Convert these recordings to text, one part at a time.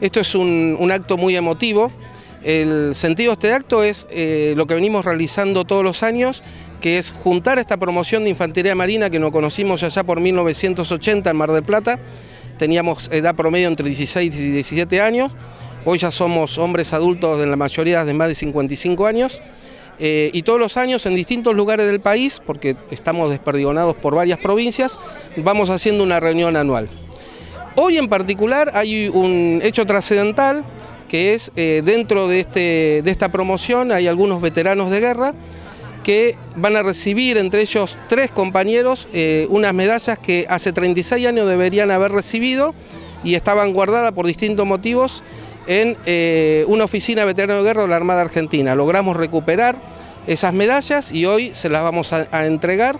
Esto es un, acto muy emotivo. El sentido de este acto es eh, lo que venimos realizando todos los años, que es juntar esta promoción de infantería marina que nos conocimos allá por 1980 en Mar del Plata. Teníamos edad promedio entre 16 y 17 años. Hoy ya somos hombres adultos en la mayoría de más de 55 años. Eh, y todos los años en distintos lugares del país, porque estamos desperdigonados por varias provincias, vamos haciendo una reunión anual. Hoy en particular hay un hecho trascendental que es eh, dentro de, este, de esta promoción hay algunos veteranos de guerra que van a recibir, entre ellos tres compañeros, eh, unas medallas que hace 36 años deberían haber recibido y estaban guardadas por distintos motivos en eh, una oficina de veteranos de guerra de la Armada Argentina. Logramos recuperar esas medallas y hoy se las vamos a, entregar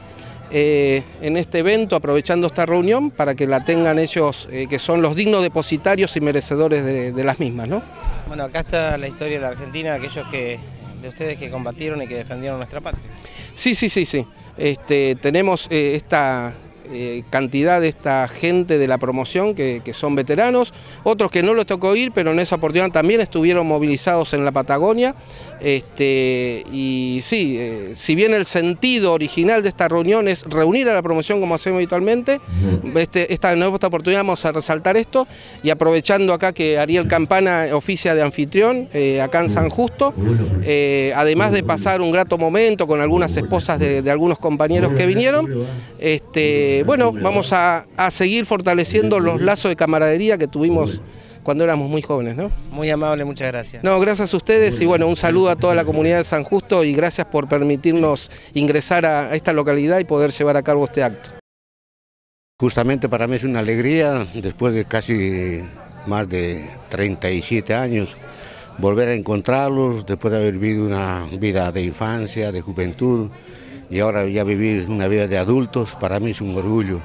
en este evento, aprovechando esta reunión, para que la tengan ellos, que son los dignos depositarios y merecedores de, de las mismas. ¿no? Bueno, acá está la historia de la Argentina, aquellos que de ustedes que combatieron y que defendieron nuestra patria. Sí, sí, sí, sí. Este, tenemos eh, esta eh, cantidad de esta gente de la promoción que, son veteranos, otros que no les tocó ir, pero en esa oportunidad también estuvieron movilizados en la Patagonia. Este, y sí, eh, si bien el sentido original de esta reunión es reunir a la promoción como hacemos habitualmente, este, esta nueva oportunidad vamos a resaltar esto y aprovechando acá que Ariel Campana oficia de anfitrión eh, acá en San Justo, además de pasar un grato momento con algunas esposas de, de algunos compañeros que vinieron, este, eh, bueno, vamos a, seguir fortaleciendo los lazos de camaradería que tuvimos cuando éramos muy jóvenes, ¿no? Muy amable, muchas gracias. No, gracias a ustedes y bueno, un saludo a toda la comunidad de San Justo y gracias por permitirnos ingresar a esta localidad y poder llevar a cabo este acto. Justamente para mí es una alegría, después de casi más de 37 años, volver a encontrarlos, después de haber vivido una vida de infancia, de juventud, y ahora ya vivir una vida de adultos para mí es un orgullo.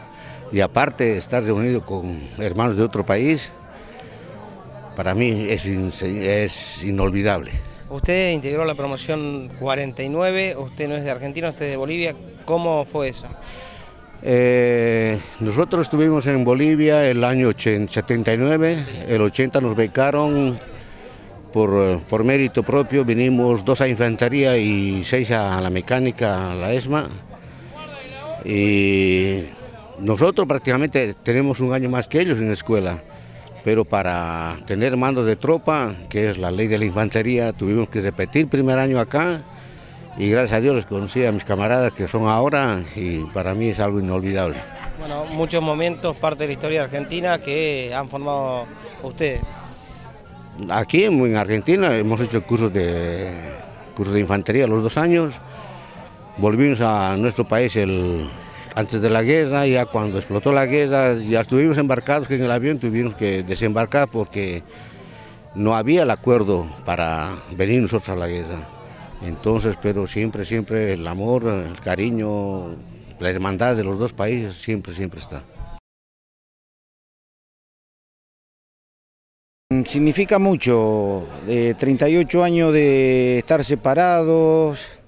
Y aparte estar reunido con hermanos de otro país, para mí es, es inolvidable. Usted integró la promoción 49, usted no es de Argentina, usted es de Bolivia, ¿cómo fue eso? Eh, nosotros estuvimos en Bolivia el año 79, el 80 nos becaron por, por, mérito propio vinimos dos a infantería y seis a la mecánica, a la ESMA. Y nosotros prácticamente tenemos un año más que ellos en la escuela, pero para tener mando de tropa, que es la ley de la infantería, tuvimos que repetir primer año acá y gracias a Dios les conocí a mis camaradas que son ahora y para mí es algo inolvidable. Bueno, muchos momentos, parte de la historia argentina que han formado ustedes. Aquí en Argentina hemos hecho cursos de, cursos de infantería los dos años. Volvimos a nuestro país el, antes de la guerra, ya cuando explotó la guerra, ya estuvimos embarcados en el avión tuvimos que desembarcar porque no había el acuerdo para venir nosotros a la guerra. Entonces, pero siempre, siempre el amor, el cariño, la hermandad de los dos países siempre, siempre está. Significa mucho, de 38 años de estar separados,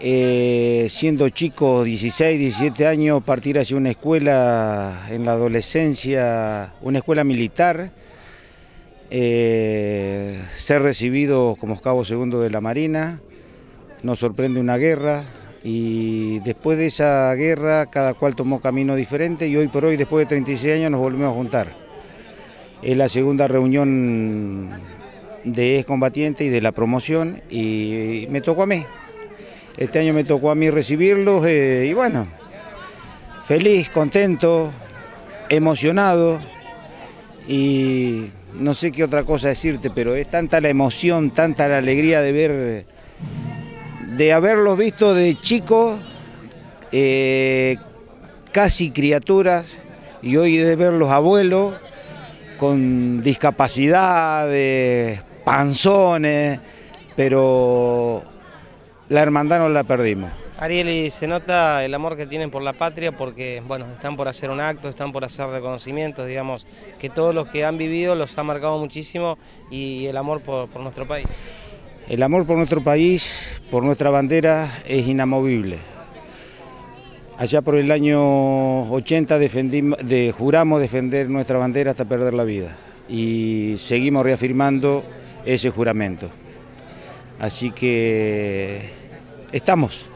eh, siendo chicos, 16, 17 años, partir hacia una escuela en la adolescencia, una escuela militar, eh, ser recibidos como cabo segundo de la Marina, nos sorprende una guerra y después de esa guerra cada cual tomó camino diferente y hoy por hoy, después de 36 años, nos volvemos a juntar. Es la segunda reunión de excombatientes y de la promoción y me tocó a mí. Este año me tocó a mí recibirlos eh, y bueno, feliz, contento, emocionado y no sé qué otra cosa decirte, pero es tanta la emoción, tanta la alegría de ver, de haberlos visto de chicos, eh, casi criaturas, y hoy de verlos abuelos con discapacidades, panzones, pero la hermandad no la perdimos. Ariel, y se nota el amor que tienen por la patria porque, bueno, están por hacer un acto, están por hacer reconocimientos, digamos, que todos los que han vivido los ha marcado muchísimo y el amor por, por nuestro país. El amor por nuestro país, por nuestra bandera, es inamovible. Allá por el año 80 juramos defender nuestra bandera hasta perder la vida. y seguimos reafirmando ese juramento. Así que estamos.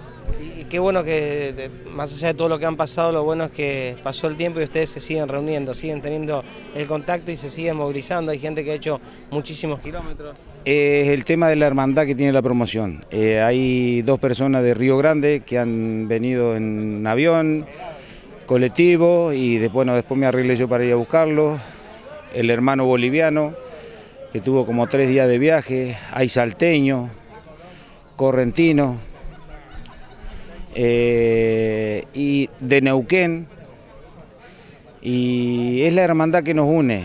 Y qué bueno que, más allá de todo lo que han pasado, lo bueno es que pasó el tiempo y ustedes se siguen reuniendo, siguen teniendo el contacto y se siguen movilizando. Hay gente que ha hecho muchísimos kilómetros. Es el tema de la hermandad que tiene la promoción. Eh, hay dos personas de Río Grande que han venido en avión, colectivo, y después, después me arreglé yo para ir a buscarlo. El hermano boliviano, que tuvo como tres días de viaje, hay salteño, correntino, eh, y de Neuquén, y es la hermandad que nos une,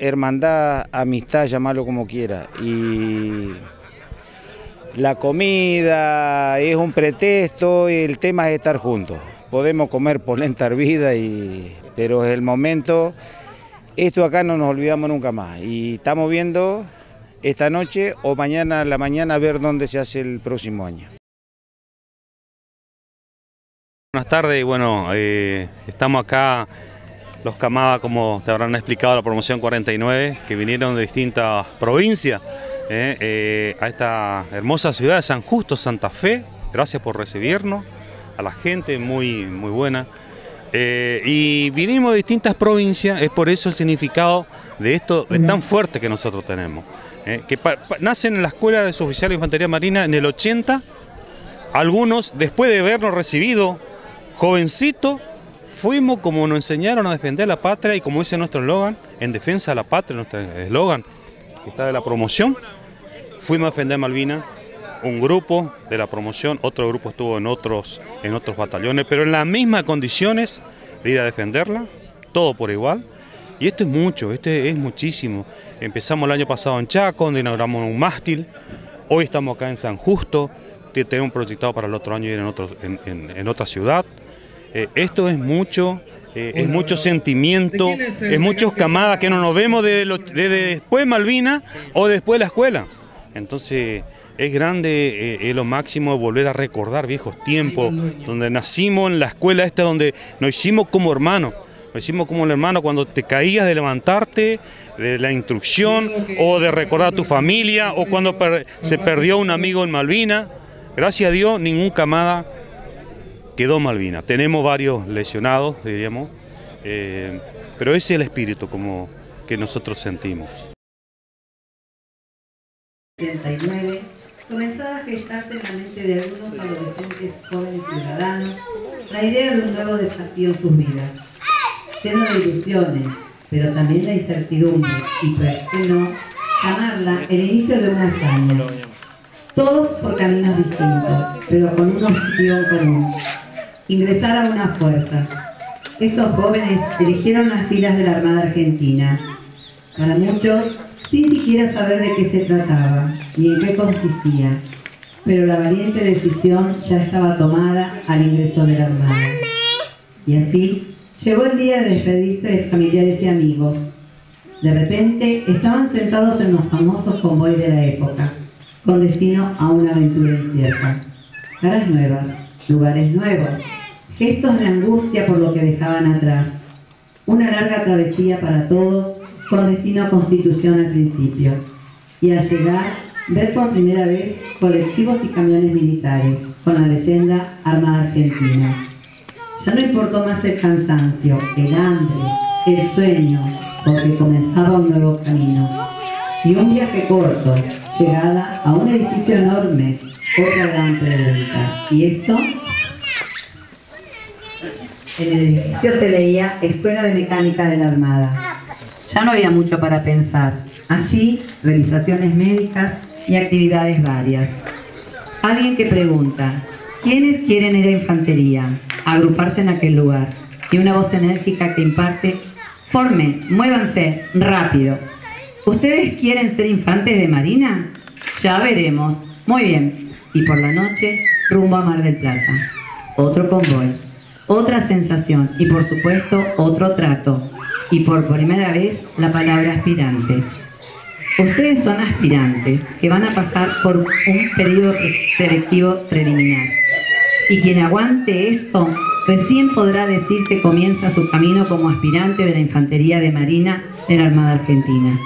hermandad, amistad, llamarlo como quiera, y la comida es un pretexto el tema es estar juntos. Podemos comer polenta hervida, y, pero es el momento, esto acá no nos olvidamos nunca más, y estamos viendo esta noche o mañana a la mañana a ver dónde se hace el próximo año. Buenas tardes, bueno, eh, estamos acá, los Camada, como te habrán explicado, la promoción 49, que vinieron de distintas provincias eh, eh, a esta hermosa ciudad de San Justo, Santa Fe. Gracias por recibirnos, a la gente muy, muy buena. y vinimos de distintas provincias, es por eso el significado de esto de tan fuerte que nosotros tenemos. que nacen en la Escuela de Oficial de Infantería Marina en el 80, algunos después de habernos recibido Jovencito, fuimos como nos enseñaron a defender la patria y como dice nuestro eslogan, en defensa de la patria, nuestro eslogan, que está de la promoción, fuimos a defender Malvinas, un grupo de la promoción, otro grupo estuvo en otros, en otros batallones, pero en las mismas condiciones de ir a defenderla, todo por igual. Y esto es mucho, esto es muchísimo. Empezamos el año pasado en Chaco, donde inauguramos un mástil, hoy estamos acá en San Justo, tenemos proyectado para el otro año ir en, otro, en otra ciudad. Eh, esto es mucho, eh, es mucho sentimiento, es muchos camadas que no nos vemos desde, después de Malvina o después de la escuela. Entonces es grande, eh, es lo máximo volver a recordar viejos tiempos, donde nacimos en la escuela esta, donde nos hicimos como hermanos. Nos hicimos como el hermano cuando te caías de levantarte, de la instrucción, o de recordar a tu familia, o cuando se perdió un amigo en Malvina. Gracias a Dios, ningún camada quedó Malvina. Tenemos varios lesionados, diríamos, eh, pero ese es el espíritu como que nosotros sentimos. comenzaba a gestarse en la mente de algunos adolescentes jóvenes ciudadanos la idea de un nuevo desafío en sus vidas, lleno de ilusiones, pero también de incertidumbre y, por qué no, llamarla el inicio de una hazaña. Todos por caminos distintos, pero con un objetivo común, ingresar a una fuerza. Esos jóvenes eligieron las filas de la Armada Argentina, para muchos sin siquiera saber de qué se trataba ni en qué consistía, pero la valiente decisión ya estaba tomada al ingreso de la Armada. Y así llegó el día de despedirse de familiares y amigos. De repente estaban sentados en los famosos convoys de la época, con destino a una aventura incierta. Caras nuevas, lugares nuevos, gestos de angustia por lo que dejaban atrás. Una larga travesía para todos, con destino a Constitución al principio. Y al llegar, ver por primera vez colectivos y camiones militares, con la leyenda Armada Argentina. Ya no importó más el cansancio, el hambre, el sueño, porque comenzaba un nuevo camino. Y un viaje corto, llegada a un edificio enorme, otra gran pregunta. ¿Y esto? En el edificio se leía Escuela de Mecánica de la Armada. Ya no había mucho para pensar. Allí, realizaciones médicas y actividades varias. Alguien que pregunta, ¿quiénes quieren ir a infantería? agruparse en aquel lugar. Y una voz enérgica que imparte, formen, muévanse, rápido. ¿Ustedes quieren ser infantes de marina? Ya veremos. Muy bien. Y por la noche, rumbo a Mar del Plata. Otro convoy otra sensación y por supuesto otro trato. Y por primera vez la palabra aspirante. Ustedes son aspirantes que van a pasar por un periodo selectivo preliminar. Y quien aguante esto recién podrá decir que comienza su camino como aspirante de la Infantería de Marina de la Armada Argentina.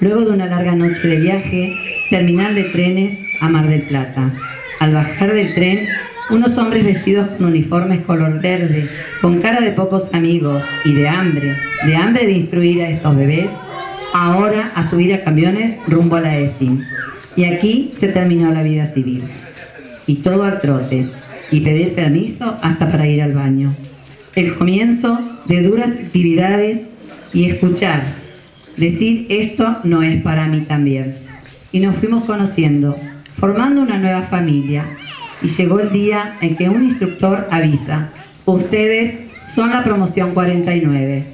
Luego de una larga noche de viaje, terminal de trenes a Mar del Plata. Al bajar del tren, unos hombres vestidos con uniformes color verde, con cara de pocos amigos y de hambre, de hambre de instruir a estos bebés, ahora a subir a camiones rumbo a la ESIM. Y aquí se terminó la vida civil. Y todo al trote, y pedir permiso hasta para ir al baño. El comienzo de duras actividades y escuchar, decir esto no es para mí también. Y nos fuimos conociendo, formando una nueva familia. Y llegó el día en que un instructor avisa, ustedes son la promoción 49.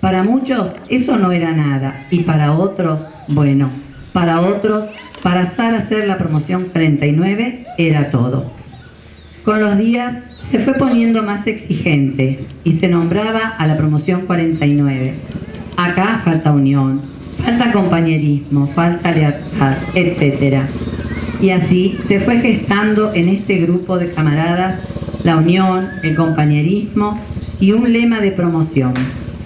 Para muchos eso no era nada y para otros, bueno, para otros pasar a ser la promoción 49 era todo. Con los días se fue poniendo más exigente y se nombraba a la promoción 49. Acá falta unión, falta compañerismo, falta lealtad, etc. Y así se fue gestando en este grupo de camaradas la unión, el compañerismo y un lema de promoción.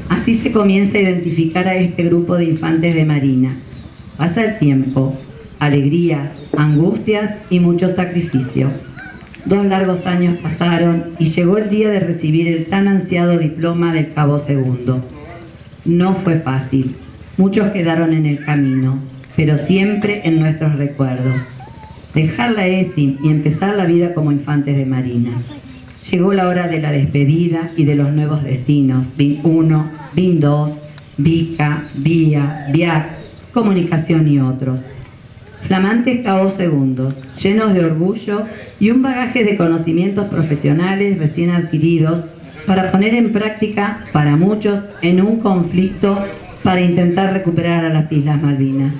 Así se comienza a identificar a este grupo de infantes de Marina. Pasa el tiempo, alegrías, angustias y mucho sacrificio. Dos largos años pasaron y llegó el día de recibir el tan ansiado diploma del cabo segundo. No fue fácil, muchos quedaron en el camino, pero siempre en nuestros recuerdos. Dejar la ESIM y empezar la vida como infantes de Marina. Llegó la hora de la despedida y de los nuevos destinos, BIN 1, BIN 2, VICA, VIA, VIAC, comunicación y otros flamantes cabos segundos, llenos de orgullo y un bagaje de conocimientos profesionales recién adquiridos para poner en práctica para muchos en un conflicto para intentar recuperar a las Islas Malvinas.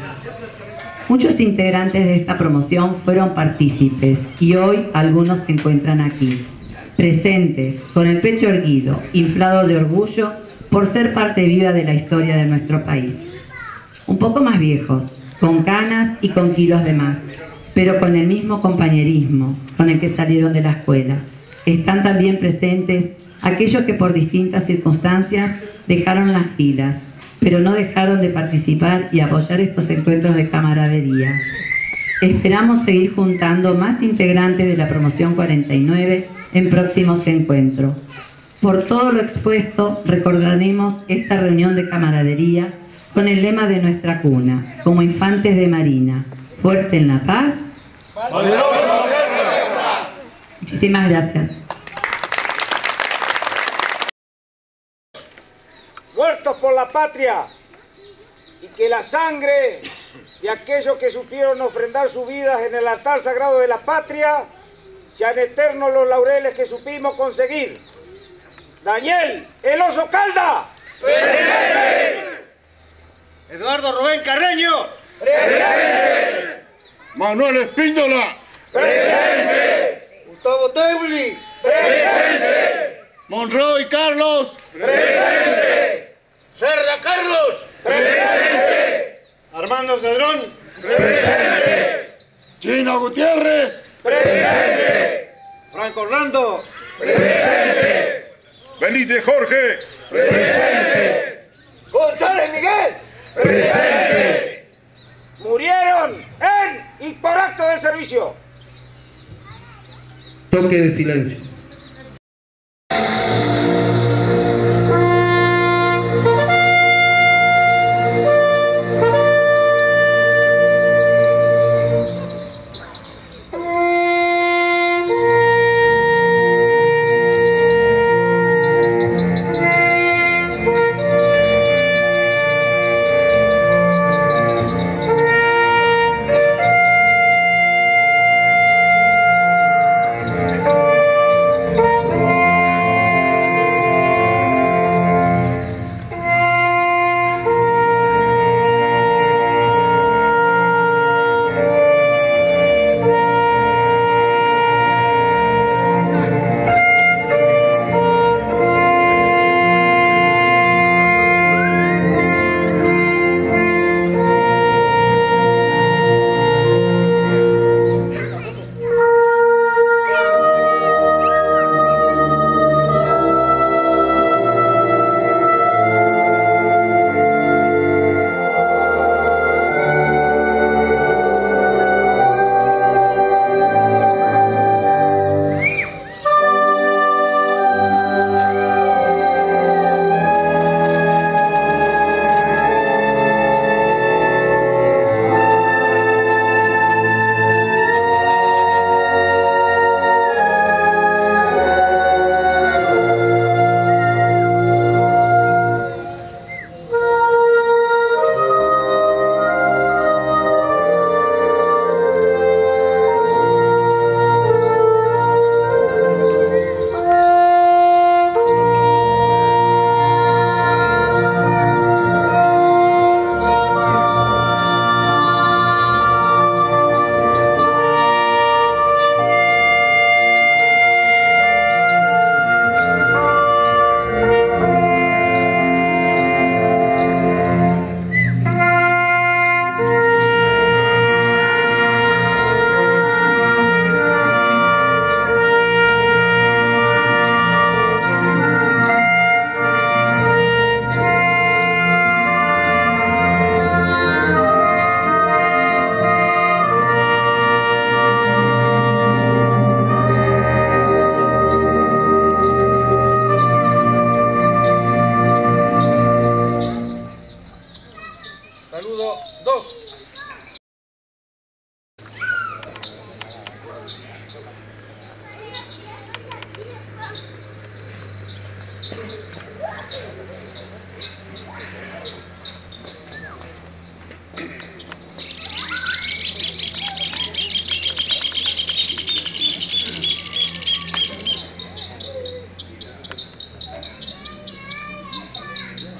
Muchos integrantes de esta promoción fueron partícipes y hoy algunos se encuentran aquí, presentes, con el pecho erguido, inflado de orgullo por ser parte viva de la historia de nuestro país. Un poco más viejos, con canas y con kilos de más, pero con el mismo compañerismo con el que salieron de la escuela. Están también presentes aquellos que por distintas circunstancias dejaron las filas, pero no dejaron de participar y apoyar estos encuentros de camaradería. Esperamos seguir juntando más integrantes de la promoción 49 en próximos encuentros. Por todo lo expuesto, recordaremos esta reunión de camaradería con el lema de nuestra cuna, como infantes de Marina, fuerte en la paz. Muchísimas gracias. Muertos por la patria y que la sangre de aquellos que supieron ofrendar sus vidas en el altar sagrado de la patria sean eternos los laureles que supimos conseguir. Daniel, el oso calda. Eduardo Rubén Carreño. Presente. Manuel Espíndola. Presente. Gustavo Teuli. Presente. Monroy Carlos. Presente. Serra Carlos. Presente. Armando Cedrón. Presente. Chino Gutiérrez. Presente. Franco Orlando. Presente. Benítez Jorge. Presente. González Miguel. Presente. Murieron en y por acto del servicio. Toque de silencio.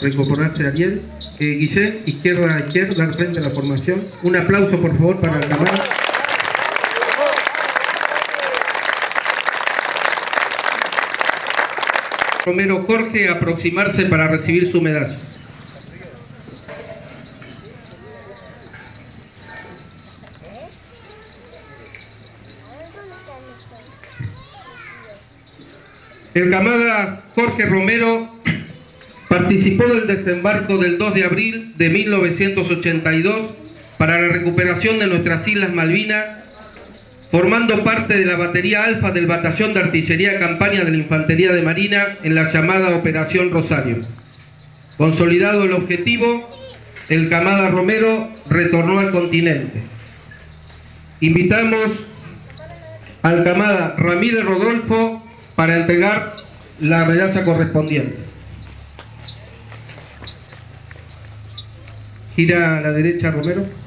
Reincorporarse Ariel. Eh, Guillén, izquierda a izquierda, dar frente a la formación. Un aplauso por favor para el camarada. Romero Jorge, aproximarse para recibir su medalla. El camada Jorge Romero Participó del desembarco del 2 de abril de 1982 para la recuperación de nuestras Islas Malvinas, formando parte de la batería alfa del Batallón de Artillería Campaña de la Infantería de Marina en la llamada Operación Rosario. Consolidado el objetivo, el Camada Romero retornó al continente. Invitamos al Camada Ramírez Rodolfo para entregar la medalla correspondiente. Gira a la derecha Romero.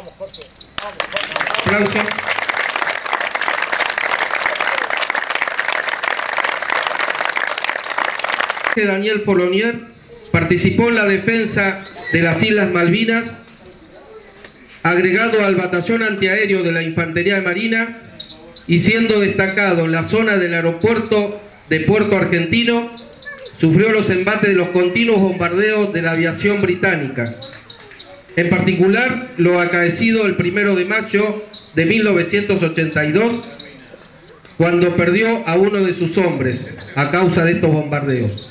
Vamos, Jorge. Vamos, Aplauso. Daniel Polonier participó en la defensa de las Islas Malvinas, agregado al batallón antiaéreo de la Infantería de Marina y siendo destacado en la zona del aeropuerto de Puerto Argentino, sufrió los embates de los continuos bombardeos de la aviación británica. En particular, lo acaecido el primero de mayo de 1982, cuando perdió a uno de sus hombres a causa de estos bombardeos.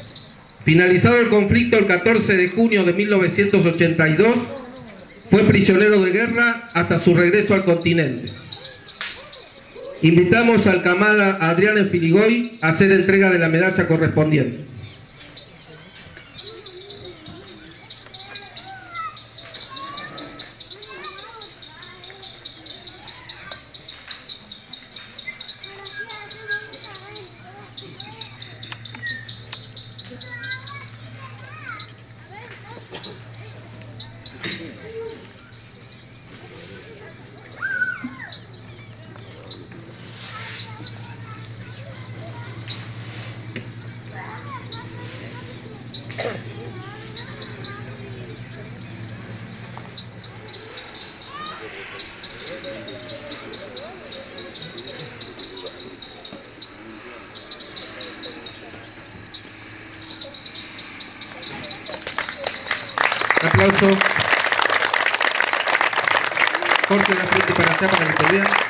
Finalizado el conflicto el 14 de junio de 1982, fue prisionero de guerra hasta su regreso al continente. Invitamos al camada Adrián Filigoy a hacer entrega de la medalla correspondiente. Aplauso. Corte la frente para allá para que se vea.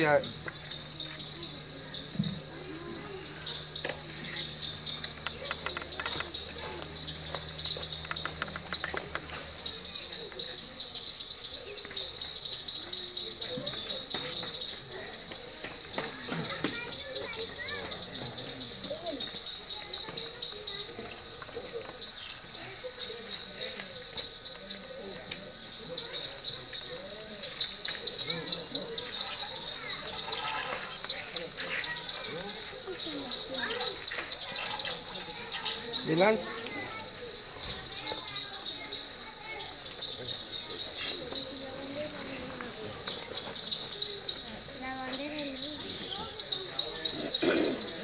Gracias.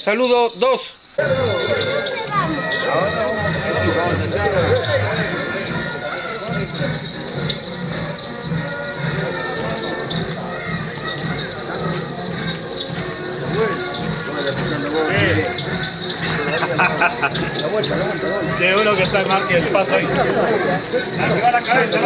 Saludo dos. La vuelta, bueno que está el marque el paso ahí. La cabeza.